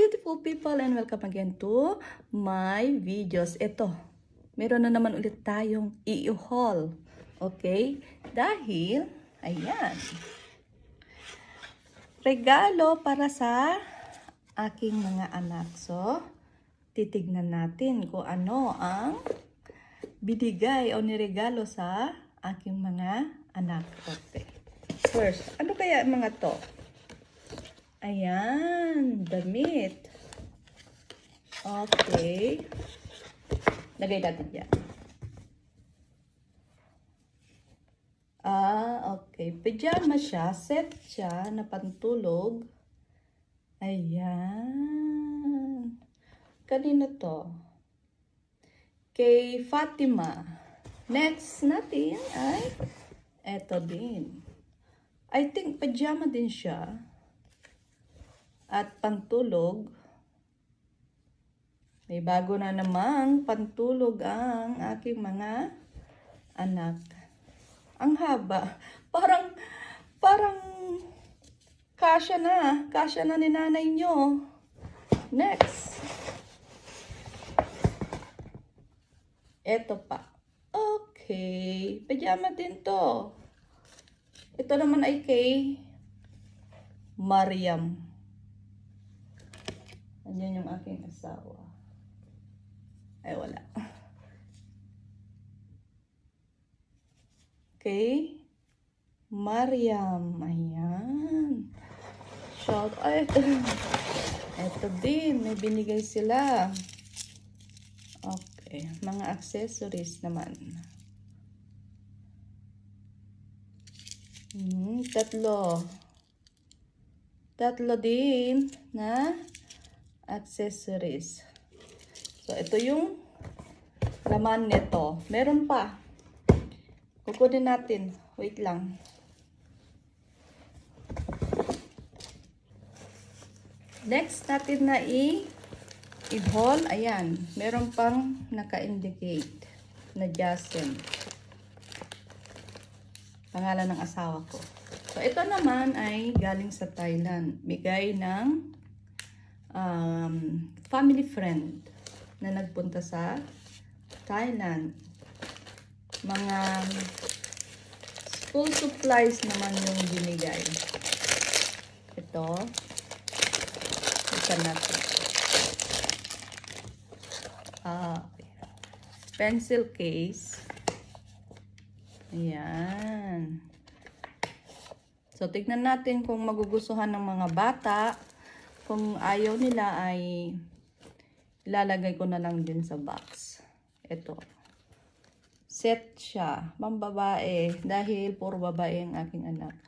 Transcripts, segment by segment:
beautiful people and welcome again to my videos. Ito, meron na naman ulit tayong i-haul. Okay? Dahil, ayan. Regalo para sa aking mga anak. So, titignan natin kung ano ang binigay o niregalo sa aking mga anak. Okay. First, ano kaya mga to? Ayan, damit. Okay. Lagay natin dyan. Ah, okay. Pajama siya. Set siya na pantulog. Ayan. Kanino to? Kay Fatima. Next natin ay eto din. I think pajama din siya at pantulog. May bago na namang pantulog ang aking mga anak. Ang haba. Parang, parang kasya na. Kasya na ni nanay nyo. Next. Ito pa. Okay. Pajama din to. Ito naman ay kay Mariam. Andyan yung aking asawa. Ay, wala. Okay. Mariam. Ayan. Shout out. Ito din. May binigay sila. Okay. Mga accessories naman. Hmm, tatlo. Tatlo din na accessories. So, ito yung laman nito. Meron pa. Kukunin natin. Wait lang. Next natin na i i-haul. Ayan. Meron pang naka-indicate na Jasen. Pangalan ng asawa ko. So, ito naman ay galing sa Thailand. Bigay ng um, family friend na nagpunta sa Thailand. Mga school supplies naman yung binigay. Ito. Isa natin. Ah, okay. Pencil case. Ayan. So, tignan natin kung magugustuhan ng mga bata. Kung ayaw nila ay ilalagay ko na lang din sa box. Ito. Set siya. Pambabae. Dahil puro babae ang aking anak.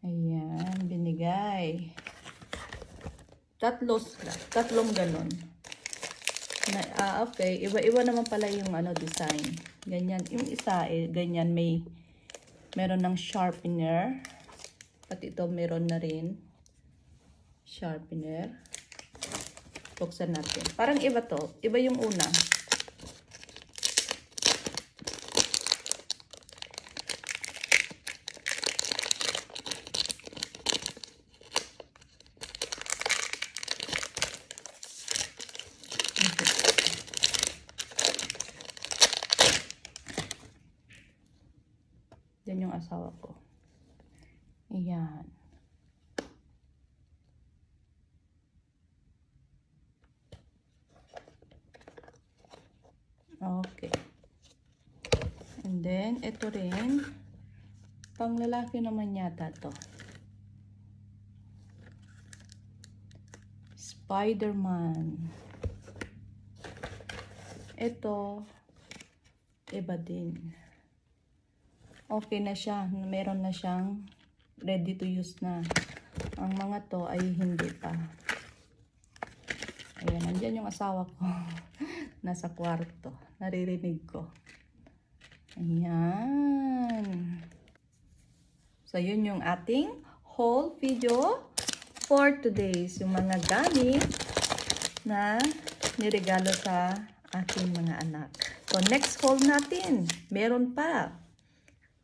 Ayan. Binigay. Tatlos, tatlong galon. Na, ah, okay. Iba-iba naman pala yung ano, design. Ganyan. Yung isa, eh, ganyan. May, meron ng sharpener. Pati ito, meron na rin. Sharpener. Buksan natin. Parang iba to. Iba yung una. Yan yung asawa ko. Ayan. Okay. And then, ito rin. Pang lalaki naman yata to. Spider-Man. Ito, iba din. Okay na siya. Meron na siyang ready to use na. Ang mga to ay hindi pa. Ayan, nandyan yung asawa ko. Nasa kwarto. Naririnig ko. Ayan. So, yun yung ating whole video for today's. Yung mga gamit na niregalo sa aking mga anak. So, next haul natin. Meron pa.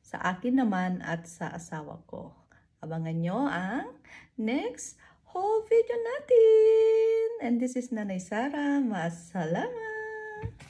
Sa akin naman at sa asawa ko. Abangan nyo ang next whole video natin. And this is Nanay Sara. Maasalamat! Bye.